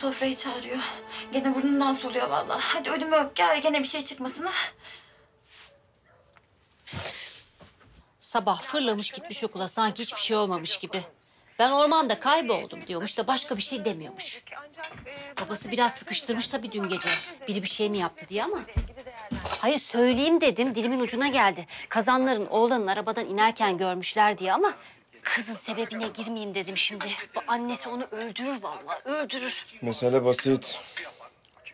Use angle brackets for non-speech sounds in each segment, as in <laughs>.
Sofrayı çağırıyor. Gene burnundan soluyor vallahi. Hadi ölümü öp gel gene bir şey çıkmasın ha. Sabah fırlamış gitmiş okula sanki hiçbir şey olmamış gibi. Ben ormanda kayboldum diyormuş da başka bir şey demiyormuş. Babası biraz sıkıştırmış tabii dün gece. Biri bir şey mi yaptı diye ama. Hayır söyleyeyim dedim dilimin ucuna geldi. Kazanların oğlanın arabadan inerken görmüşler diye ama... Kızın sebebine girmeyeyim dedim şimdi. Bu annesi onu öldürür vallahi öldürür. Mesele basit.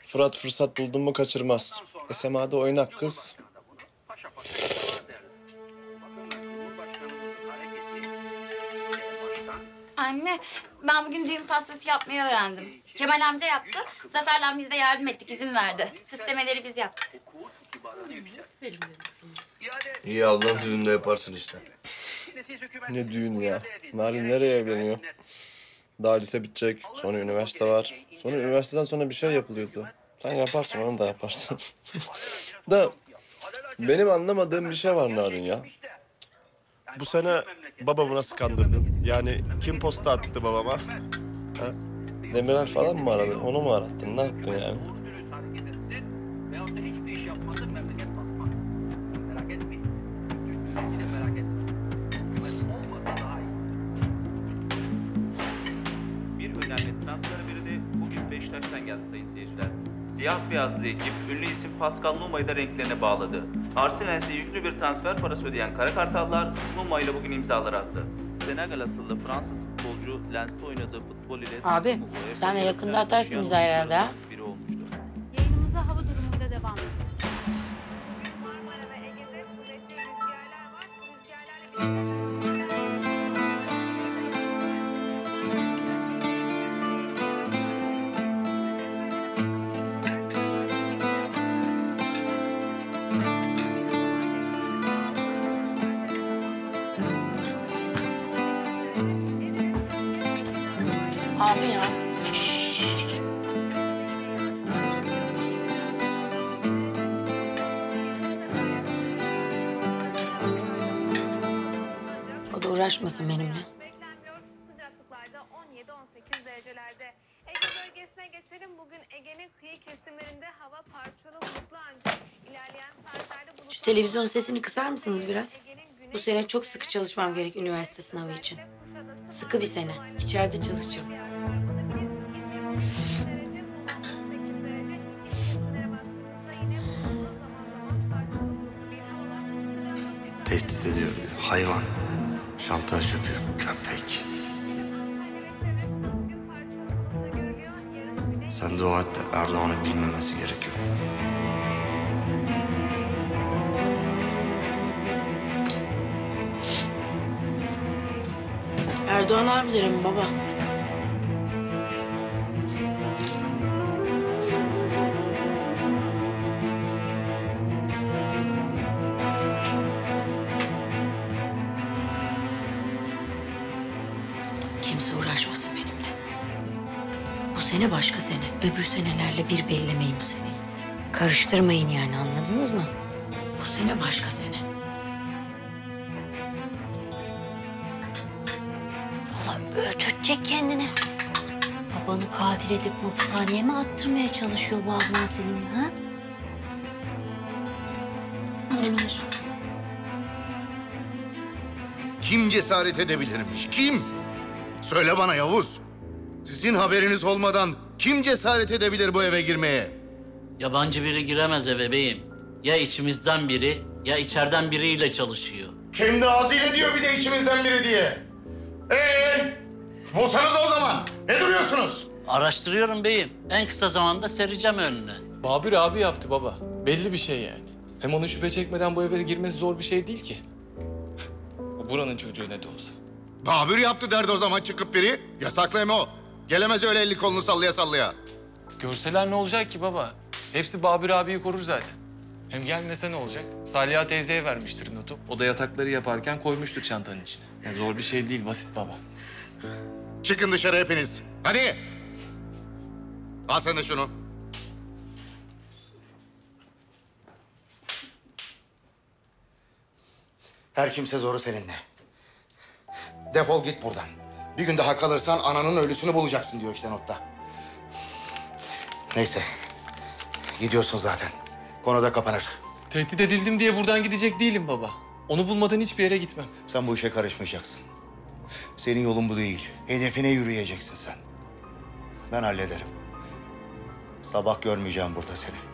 Fırat fırsat buldun mu kaçırmaz. E Sema'da oynak kız. Anne ben bugün düğün pastası yapmayı öğrendim. Kemal amca yaptı. Zafer'le biz de yardım ettik izin verdi. Süslemeleri biz yaptık. İyi Allah'ın düğünde yaparsın işte. Ne düğün ya. Narin nereye evleniyor? Daha lise bitecek. Sonra üniversite var. Sonra üniversiteden sonra bir şey yapılıyordu. Sen yaparsın onu da yaparsın. <laughs> da benim anlamadığım bir şey var Narin ya. Bu sene babamı nasıl kandırdın? Yani kim posta attı babama? Ha? Demirel falan mı aradı? Onu mu arattın? Ne yaptın yani? Veyahut da hiçbir iş yapmasın memleket batmaz. Merak etmeyin. Belki de merak etmeyin. Transfer haberi de bugün Beşiktaş'tan geldi sayın seyirciler. Siyah beyazlı ekip ünlü isim Pascal Numa'yı da renklerine bağladı. Arsenal'se yüklü bir transfer parası ödeyen Kara Kartallar Numa ile bugün imzalar attı. Senegal asıllı Fransız futbolcu Lens'te oynadığı futbol ile... Abi, sen de yakında atarsın bize herhalde ha? Biri olmuştu. Abi ya. O da uğraşmasın benimle. beklenmiyor. Sıcaklıklarda 17-18 derecelerde. Ege bölgesine geçelim. Bugün Ege'nin kıyı kesimlerinde hava parçalı bulutlu ancak ilerleyen saatlerde bulutlu... Şu televizyon sesini kısar mısınız biraz? Bu sene çok sıkı çalışmam gerek üniversite sınavı için. Sıkı bir sene. İçeride çalışacağım. Tehdit ediyor diyor. Hayvan. Şantaj yapıyor. Köpek. Sen dua et de Erdoğan'ı bilmemesi gerekiyor. Erdoğan abilerim baba. Kimse uğraşmasın benimle. Bu sene başka sene. Öbür senelerle bir bellemeyin bu seneyi. Karıştırmayın yani anladınız mı? Bu sene başka sene. Allah öldürecek kendini. Babanı katil edip hapishaneye mi attırmaya çalışıyor bu ablan senin ha? Olabilir. Kim cesaret edebilirmiş? Kim? Söyle bana Yavuz. Sizin haberiniz olmadan kim cesaret edebilir bu eve girmeye? Yabancı biri giremez eve beyim. Ya içimizden biri ya içeriden biriyle çalışıyor. Kendi ağzıyla diyor bir de içimizden biri diye. Ee, bulsanız o zaman. Ne duruyorsunuz? Araştırıyorum beyim. En kısa zamanda sereceğim önüne. Babür abi yaptı baba. Belli bir şey yani. Hem onun şüphe çekmeden bu eve girmesi zor bir şey değil ki. O buranın çocuğu ne de olsa. Babür yaptı derdi o zaman çıkıp biri. Yasaklı hem o. Gelemez öyle elli kolunu sallaya sallaya. Görseler ne olacak ki baba? Hepsi Babür abiyi korur zaten. Hem gelmese ne olacak? Saliha teyzeye vermiştir notu. O da yatakları yaparken koymuştur çantanın içine. Ya zor bir şey değil, basit baba. Çıkın dışarı hepiniz. Hadi. Al sen de şunu. Her kimse zoru seninle. Defol git buradan. Bir gün daha kalırsan ananın ölüsünü bulacaksın diyor işte notta. Neyse. Gidiyorsun zaten. Konu da kapanır. Tehdit edildim diye buradan gidecek değilim baba. Onu bulmadan hiçbir yere gitmem. Sen bu işe karışmayacaksın. Senin yolun bu değil. Hedefine yürüyeceksin sen. Ben hallederim. Sabah görmeyeceğim burada seni.